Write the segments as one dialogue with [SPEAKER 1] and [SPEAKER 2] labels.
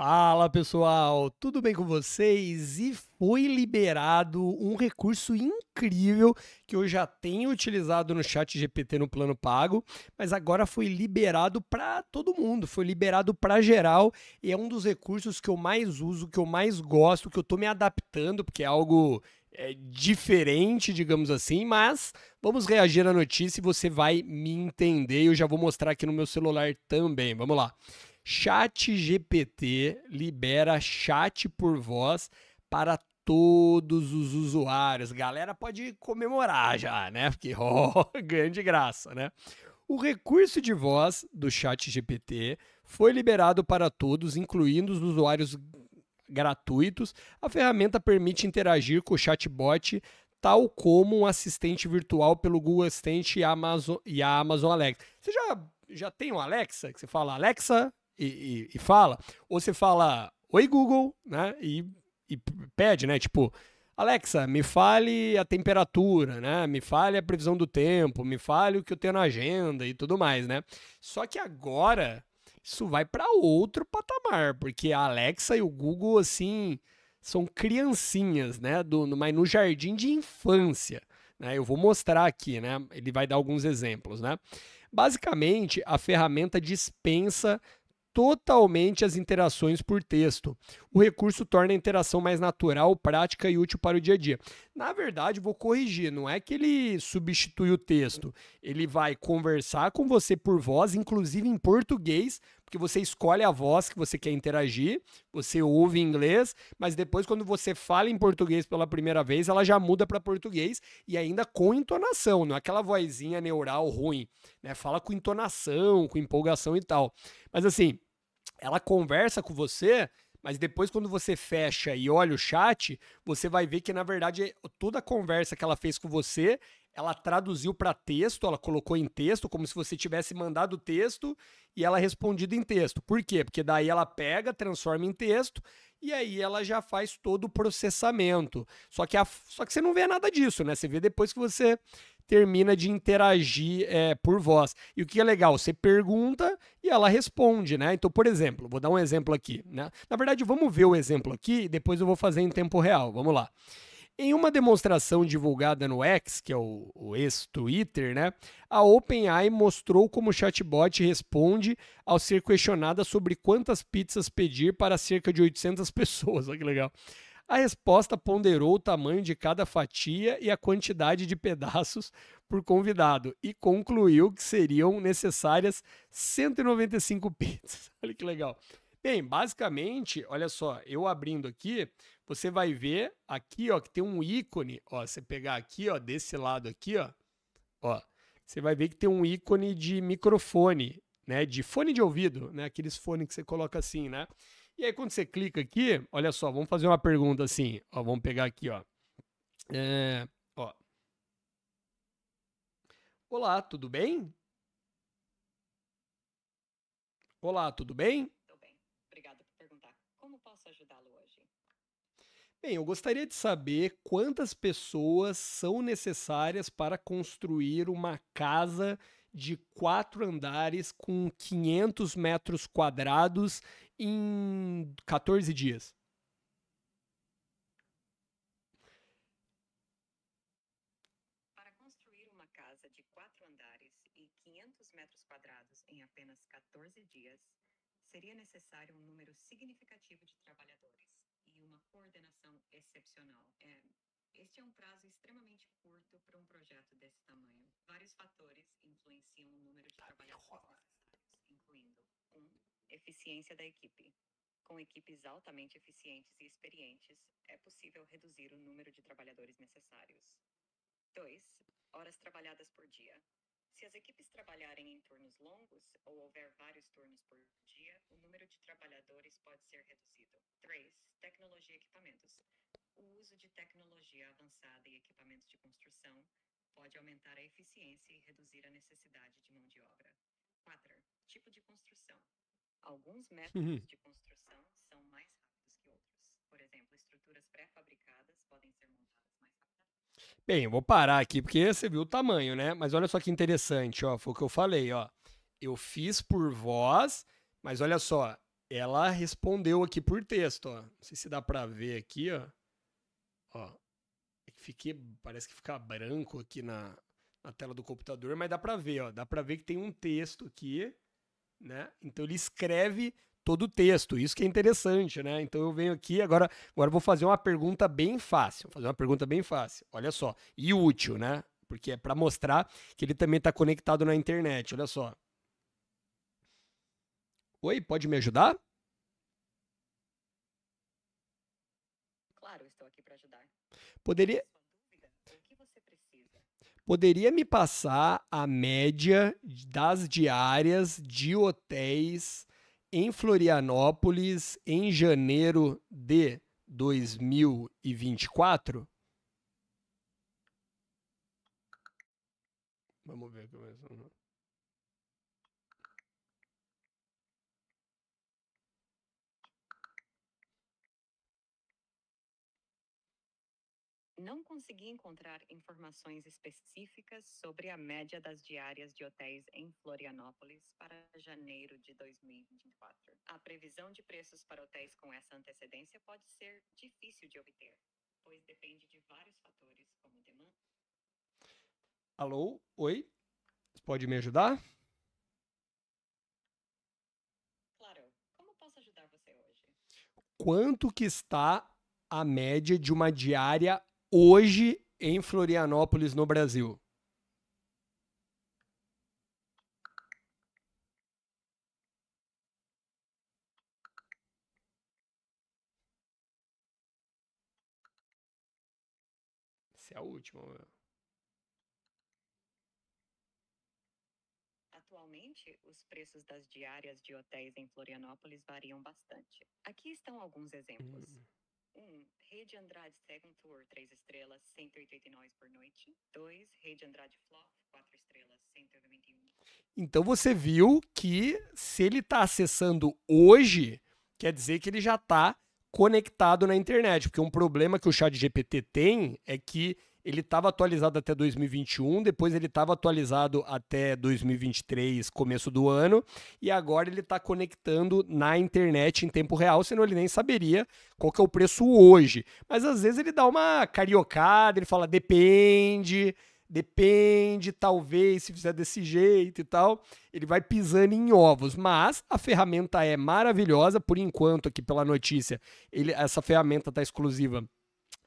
[SPEAKER 1] Fala pessoal, tudo bem com vocês? E foi liberado um recurso incrível que eu já tenho utilizado no Chat GPT no plano pago, mas agora foi liberado para todo mundo, foi liberado para geral e é um dos recursos que eu mais uso, que eu mais gosto, que eu estou me adaptando, porque é algo é, diferente, digamos assim, mas vamos reagir à notícia e você vai me entender. Eu já vou mostrar aqui no meu celular também. Vamos lá. Chat GPT libera chat por voz para todos os usuários. Galera pode comemorar já, né? Porque, oh, ganho de graça, né? O recurso de voz do Chat GPT foi liberado para todos, incluindo os usuários gratuitos. A ferramenta permite interagir com o chatbot tal como um assistente virtual pelo Google Assistant e a Amazon, e a Amazon Alexa. Você já, já tem um Alexa que você fala Alexa, e, e, e fala, ou você fala Oi Google, né? E, e pede, né? Tipo, Alexa, me fale a temperatura, né? Me fale a previsão do tempo, me fale o que eu tenho na agenda e tudo mais, né? Só que agora isso vai para outro patamar, porque a Alexa e o Google assim são criancinhas, né? Do, mas no jardim de infância, né? Eu vou mostrar aqui, né? Ele vai dar alguns exemplos, né? Basicamente, a ferramenta dispensa totalmente as interações por texto. O recurso torna a interação mais natural, prática e útil para o dia a dia. Na verdade, vou corrigir, não é que ele substitui o texto. Ele vai conversar com você por voz, inclusive em português, porque você escolhe a voz que você quer interagir, você ouve em inglês, mas depois quando você fala em português pela primeira vez, ela já muda para português e ainda com entonação, não é aquela vozinha neural ruim, né? Fala com entonação, com empolgação e tal. Mas assim, ela conversa com você, mas depois quando você fecha e olha o chat, você vai ver que na verdade toda a conversa que ela fez com você, ela traduziu para texto, ela colocou em texto, como se você tivesse mandado o texto e ela respondido em texto. Por quê? Porque daí ela pega, transforma em texto e aí ela já faz todo o processamento. Só que, a, só que você não vê nada disso, né? Você vê depois que você termina de interagir é, por voz. E o que é legal, você pergunta e ela responde, né? Então, por exemplo, vou dar um exemplo aqui, né? Na verdade, vamos ver o exemplo aqui e depois eu vou fazer em tempo real. Vamos lá. Em uma demonstração divulgada no X, que é o, o ex-Twitter, né, a OpenAI mostrou como o chatbot responde ao ser questionada sobre quantas pizzas pedir para cerca de 800 pessoas. Olha que legal. A resposta ponderou o tamanho de cada fatia e a quantidade de pedaços por convidado e concluiu que seriam necessárias 195 pizzas. Olha que legal. Bem, basicamente, olha só, eu abrindo aqui, você vai ver aqui, ó, que tem um ícone, ó, você pegar aqui, ó, desse lado aqui, ó, ó, você vai ver que tem um ícone de microfone, né, de fone de ouvido, né, aqueles fones que você coloca assim, né? E aí, quando você clica aqui, olha só, vamos fazer uma pergunta assim. Ó, vamos pegar aqui, ó. É, ó. Olá, tudo bem? Olá, tudo bem?
[SPEAKER 2] Tudo bem. Obrigada por perguntar. Como posso ajudá-lo hoje?
[SPEAKER 1] Bem, eu gostaria de saber quantas pessoas são necessárias para construir uma casa de quatro andares com 500 metros quadrados em 14 dias.
[SPEAKER 2] Para construir uma casa de quatro andares e 500 metros quadrados em apenas 14 dias, seria necessário um número significativo de trabalhadores e uma coordenação excepcional. É, este é um prazo extremamente curto para um projeto desse tamanho. Vários fatores influenciam o número de trabalhadores necessários, incluindo 1. Um, eficiência da equipe. Com equipes altamente eficientes e experientes, é possível reduzir o número de trabalhadores necessários. 2. Horas trabalhadas por dia. Se as equipes trabalharem em turnos longos ou houver vários turnos por dia, o número de trabalhadores pode ser reduzido. 3. Tecnologia e equipamentos. O uso de tecnologia avançada e equipamentos de construção pode aumentar a eficiência e reduzir a necessidade de mão de obra. 4. Tipo de construção. Alguns métodos de construção são mais rápidos que outros. Por exemplo, estruturas pré-fabricadas podem ser montadas.
[SPEAKER 1] Bem, eu vou parar aqui porque você viu o tamanho, né? Mas olha só que interessante, ó, foi o que eu falei, ó. Eu fiz por voz, mas olha só, ela respondeu aqui por texto, ó. Não sei se dá para ver aqui, ó. Ó. É fiquei, parece que fica branco aqui na, na tela do computador, mas dá para ver, ó. Dá para ver que tem um texto aqui, né? Então ele escreve todo o texto. Isso que é interessante, né? Então eu venho aqui agora, agora vou fazer uma pergunta bem fácil, vou fazer uma pergunta bem fácil. Olha só, e útil, né? Porque é para mostrar que ele também está conectado na internet. Olha só. Oi, pode me ajudar?
[SPEAKER 2] Claro, estou aqui para ajudar.
[SPEAKER 1] Poderia Poderia me passar a média das diárias de hotéis em Florianópolis em janeiro de 2024? Vamos ver.
[SPEAKER 2] Não consegui encontrar informações específicas sobre a média das diárias de hotéis em Florianópolis para janeiro de 2024. A previsão de preços para hotéis com essa antecedência pode ser difícil de obter, pois depende de vários fatores, como demanda.
[SPEAKER 1] Alô? Oi? Você pode me ajudar?
[SPEAKER 2] Claro. Como posso ajudar você hoje?
[SPEAKER 1] Quanto que está a média de uma diária hoje em Florianópolis, no Brasil? Essa é a última. Meu.
[SPEAKER 2] Atualmente, os preços das diárias de hotéis em Florianópolis variam bastante. Aqui estão alguns exemplos. Hum. 1. Um, Rede Andrade Second Tour, 3 estrelas, 189 por noite. 2. Rede Andrade Flop, 4 estrelas, 121.
[SPEAKER 1] Então você viu que se ele está acessando hoje, quer dizer que ele já está conectado na internet, porque um problema que o chat GPT tem é que ele estava atualizado até 2021, depois ele estava atualizado até 2023, começo do ano, e agora ele está conectando na internet em tempo real, senão ele nem saberia qual que é o preço hoje. Mas às vezes ele dá uma cariocada, ele fala depende, depende, talvez, se fizer desse jeito e tal, ele vai pisando em ovos. Mas a ferramenta é maravilhosa, por enquanto, aqui pela notícia, ele, essa ferramenta está exclusiva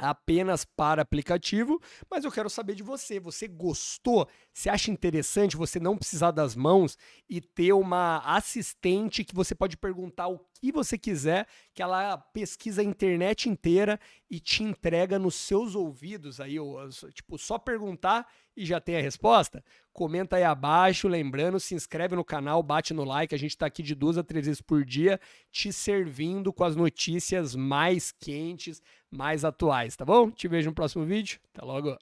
[SPEAKER 1] apenas para aplicativo, mas eu quero saber de você. Você gostou? Você acha interessante você não precisar das mãos e ter uma assistente que você pode perguntar o que você quiser, que ela pesquisa a internet inteira e te entrega nos seus ouvidos aí, tipo, só perguntar e já tem a resposta? Comenta aí abaixo, lembrando, se inscreve no canal, bate no like, a gente está aqui de duas a três vezes por dia te servindo com as notícias mais quentes, mais atuais, tá bom? Te vejo no próximo vídeo. Até logo.